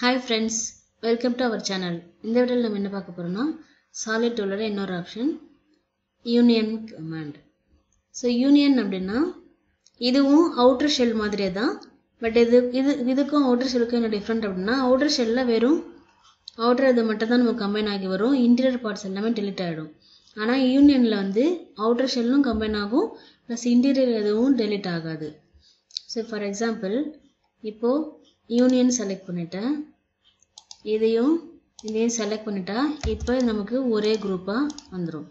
Hi friends welcome to our channel இந்த வீடியோவில் நம்ம என்ன பார்க்க போகிறோம்னா சாலிட் டூலோட இன்னொரு option union command so union அப்படின்னா இதுவும் அவுட்டர் ஷெல் மாதிரியே தான் பட் இது இது இதுக்கும் அவுட்டர் ஷெல்லுக்கும் என்ன டிஃப்ரெண்ட் அப்படின்னா அவுட்டர் ஷெல்லில் வெறும் அவுட்டர் இது மட்டும் தான் நமக்கு கம்பைன் ஆகி வரும் இன்டீரியர் பார்ட்ஸ் எல்லாமே டெலிட் ஆகிடும் ஆனால் யூனியனில் வந்து அவுட்டர் ஷெல்லும் கம்பைன் ஆகும் ப்ளஸ் இன்டீரியர் எதுவும் டெலிட் ஆகாது. ஸோ ஃபார் எக்ஸாம்பிள் இப்போது யூனியன் செலக்ட் பண்ணிட்டேன். இதையும் இதையும் செலக்ட் பண்ணிட்டா இப்போ நமக்கு ஒரே குரூப்பாக வந்துடும்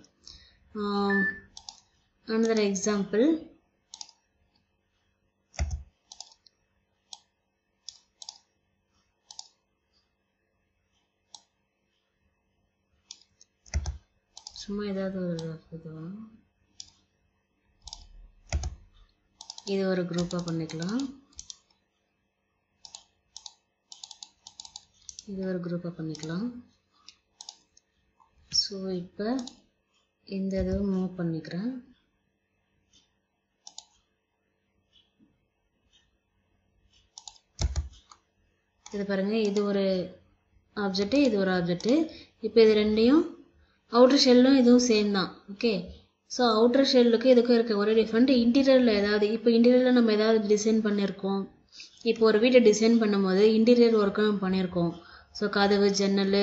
அனதர் எக்ஸாம்பிள் சும்மா ஏதாவது ஒரு இதுவா இது ஒரு குரூப்பாக பண்ணிக்கலாம். இது ஒரு குரூப்பாக பண்ணிக்கலாம். ஸோ இப்போ இந்த இதுவும் மூவ் பண்ணிக்கிறேன். இது பாருங்கள் இது ஒரு ஆப்ஜெக்ட்டு இது ஒரு ஆப்ஜெக்ட்டு இப்போ இது ரெண்டையும் அவுட்டர் ஷெல்லும் இதுவும் சேம் தான் ஓகே ஸோ அவுட்டர் ஷெல்லுக்கு இதுக்கும் இருக்க ஒரே டிஃப்ரெண்ட் இன்டீரியரில் ஏதாவது இப்போ இன்டீரியரில் நம்ம ஏதாவது டிசைன் பண்ணியிருக்கோம் இப்போ ஒரு வீட்டை டிசைன் பண்ணும்போது இன்டீரியர் ஒர்க்கும் பண்ணியிருக்கோம் ஸோ கதவு ஜன்னல்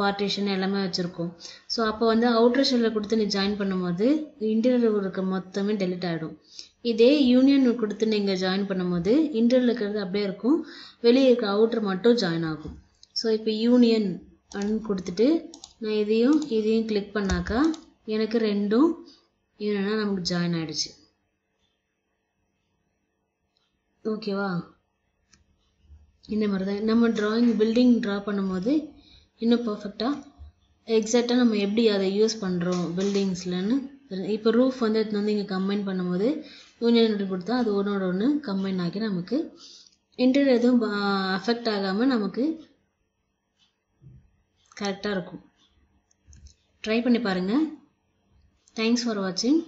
பார்ட்டிஷன் எல்லாமே வச்சுருக்கோம். ஸோ அப்போ வந்து அவுட்டர் ஷெல்லில் கொடுத்து நீ ஜாயின் பண்ணும்போது இன்டீரியர் இருக்க மொத்தமே டெலிட் ஆகிடும் இதே யூனியன் கொடுத்து நீங்கள் ஜாயின் பண்ணும்போது இன்டீரியர் இருக்கிறது அப்படியே இருக்கும். வெளியே இருக்க அவுட்டர் மட்டும் ஜாயின் ஆகும். ஸோ இப்போ யூனியன் அப்படின்னு கொடுத்துட்டு நான் இதையும் இதையும் கிளிக் பண்ணாக்கா எனக்கு ரெண்டும் யூனியனாக நமக்கு ஜாயின் ஆகிடுச்சு ஓகேவா இந்த மாதிரி தான் நம்ம ட்ராயிங் பில்டிங் ட்ரா பண்ணும்போது இன்னும் பர்ஃபெக்டாக எக்ஸாக்டாக நம்ம எப்படி அதை யூஸ் பண்ணுறோம் பில்டிங்ஸ்லன்னு இப்போ ரூஃப் வந்து எடுத்து வந்து இங்கே கம்பைன் பண்ணும்போது யூனியன் கொடுத்தா அது ஒன்றோட ஒன்று கம்பைன் ஆகி நமக்கு இன்டீரியர் எதுவும் அஃபெக்ட் ஆகாமல் நமக்கு கரெக்டாக இருக்கும். ட்ரை பண்ணி பாருங்கள் தேங்க்ஸ் ஃபார் வாட்சிங்